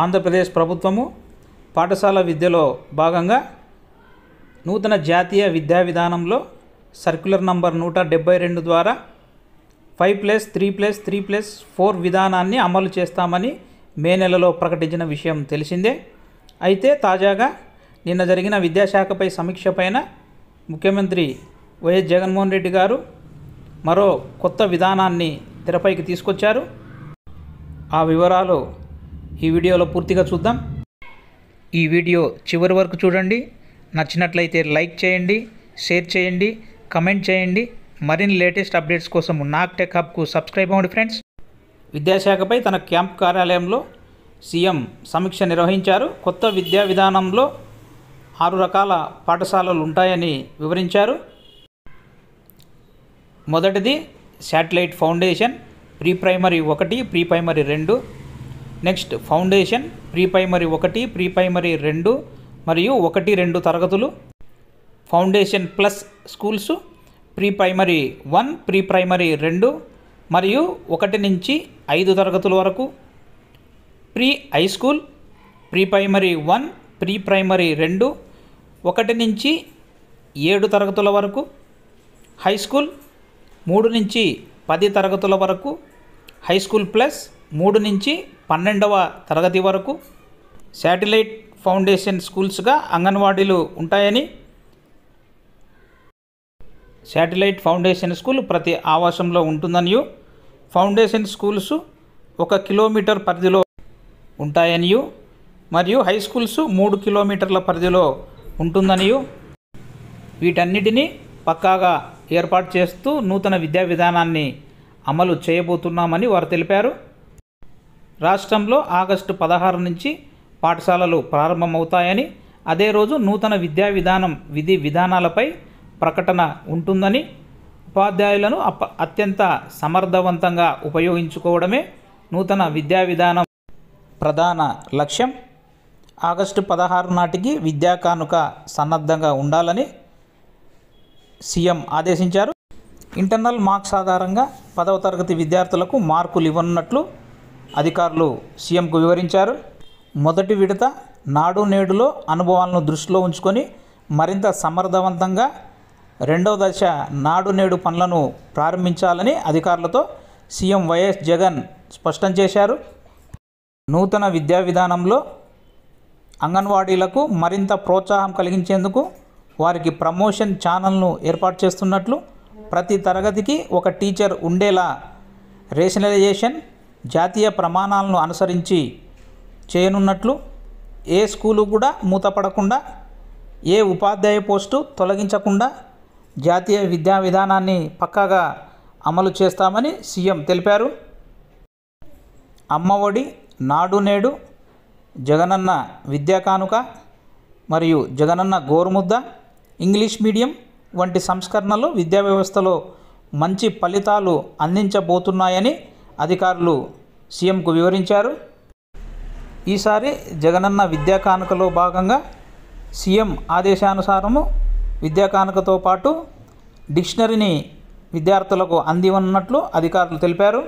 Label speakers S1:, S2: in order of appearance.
S1: ఆంధ్రప్రదేశ్ ప్రభుత్వము పాఠశాల విద్యలో భాగంగా నూతన జాతీయ విద్యా విధానంలో సర్క్యులర్ నంబర్ నూట డెబ్బై రెండు ద్వారా five plus three plus three plus four విధానాన్ని అమలు చేస్తామని మే నెలలో ప్రకటించిన విషయం తెలిసిందే. అయితే తాజాగా నిన్న జరిగిన విద్యాశాఖపై సమీక్ష పైన ముఖ్యమంత్రి వైఎస్ జగన్మోహన్ రెడ్డి గారు మరో కొత్త విధానాన్ని తెరపైకి తీసుకొచ్చారు. ఆ వివరాలు ఈ వీడియోలో పూర్తిగా చూద్దాం. ఈ వీడియో చివరి వరకు చూడండి. నచ్చినట్లయితే లైక్ చేయండి షేర్ చేయండి కమెంట్ చేయండి. మరిన్ని లేటెస్ట్ అప్డేట్స్ కోసం నాక్ టెక్ హబ్కు సబ్స్క్రైబ్ అవ్వండి ఫ్రెండ్స్. విద్యాశాఖపై తన క్యాంప్ కార్యాలయంలో సీఎం సమీక్ష నిర్వహించారు. కొత్త విద్యా విధానంలో ఆరు రకాల పాఠశాలలు ఉంటాయని వివరించారు. మొదటిది శాటిలైట్ ఫౌండేషన్. ప్రీ ప్రైమరీ ఒకటి ప్రీ ప్రైమరీ రెండు నెక్స్ట్ ఫౌండేషన్ ప్రీ ప్రైమరీ ఒకటి ప్రీ ప్రైమరీ రెండు మరియు ఒకటి రెండు తరగతులు. Foundation plus schools pre primary one pre primary రెండు మరియు ఒకటి నుంచి ఐదు తరగతుల వరకు. Pre high school pre primary one pre primary రెండు ఒకటి నుంచి ఏడు తరగతుల వరకు. హై స్కూల్ మూడు నుంచి పది తరగతుల వరకు. హై స్కూల్ ప్లస్ మూడు నుంచి పన్నెండవ తరగతి వరకు శాటిలైట్ ఫౌండేషన్ స్కూల్స్గా అంగన్వాడీలు ఉంటాయని శాటిలైట్ ఫౌండేషన్ స్కూల్ ప్రతి ఆవాసంలో ఉంటుందని ఫౌండేషన్ స్కూల్స్ ఒక కిలోమీటర్ పరిధిలో ఉంటాయని మరియు హై స్కూల్స్ మూడు కిలోమీటర్ల పరిధిలో ఉంటుందని వీటన్నిటినీ పక్కాగా ఏర్పాటు చేస్తూ నూతన విద్యా విధానాన్ని అమలు చేయబోతున్నామని వారు తెలిపారు. రాష్ట్రంలో ఆగస్టు పదహారు నుంచి పాఠశాలలు ప్రారంభమవుతాయని అదే రోజు నూతన విద్యా విధానం విధి విధానాలపై ప్రకటన ఉంటుందని ఉపాధ్యాయులను అప అత్యంత సమర్థవంతంగా ఉపయోగించుకోవడమే నూతన విద్యా విధానం. ప్రధాన లక్ష్యం ఆగస్టు పదహారు నాటికి విద్యా కానుక సన్నద్ధంగా ఉండాలని సీఎం ఆదేశించారు. ఇంటర్నల్ మార్క్స్ ఆధారంగా పదవ తరగతి విద్యార్థులకు మార్కులు ఇవ్వనున్నట్లు అధికారులు సీఎంకు వివరించారు. మొదటి విడత నాడు నేడులో అనుభవాలను దృష్టిలో ఉంచుకొని మరింత సమర్థవంతంగా రెండవ దశ నాడు నేడు పనులను ప్రారంభించాలని అధికారులతో సీఎం వైఎస్ జగన్ స్పష్టం చేశారు. నూతన విద్యా విధానంలో అంగన్వాడీలకు మరింత ప్రోత్సాహం కలిగించేందుకు వారికి ప్రమోషన్ ఛానల్ను ఏర్పాటు చేస్తున్నట్లు ప్రతి తరగతికి ఒక టీచర్ ఉండేలా రేషనలైజేషన్ జాతీయ ప్రమాణాలను అనుసరించి చేయనున్నట్లు ఏ స్కూలు కూడా మూతపడకుండా ఏ ఉపాధ్యాయ పోస్టు తొలగించకుండా జాతీయ విద్యా విధానాన్ని పక్కాగా అమలు చేస్తామని సీఎం తెలిపారు. అమ్మఒడి నాడు నేడు జగనన్న విద్యా కానుక మరియు జగనన్న గోరుముద్ద ఇంగ్లీష్ మీడియం వంటి సంస్కరణలు విద్యా వ్యవస్థలో మంచి ఫలితాలు అందించబోతున్నాయని అధికారులు సీఎంకు వివరించారు. ఈసారి జగనన్న విద్యా కానుకలో భాగంగా సీఎం ఆదేశానుసారము విద్యా కానుకతో పాటు డిక్షనరీని విద్యార్థులకు అంది ఉన్నట్లు అధికారులు తెలిపారు.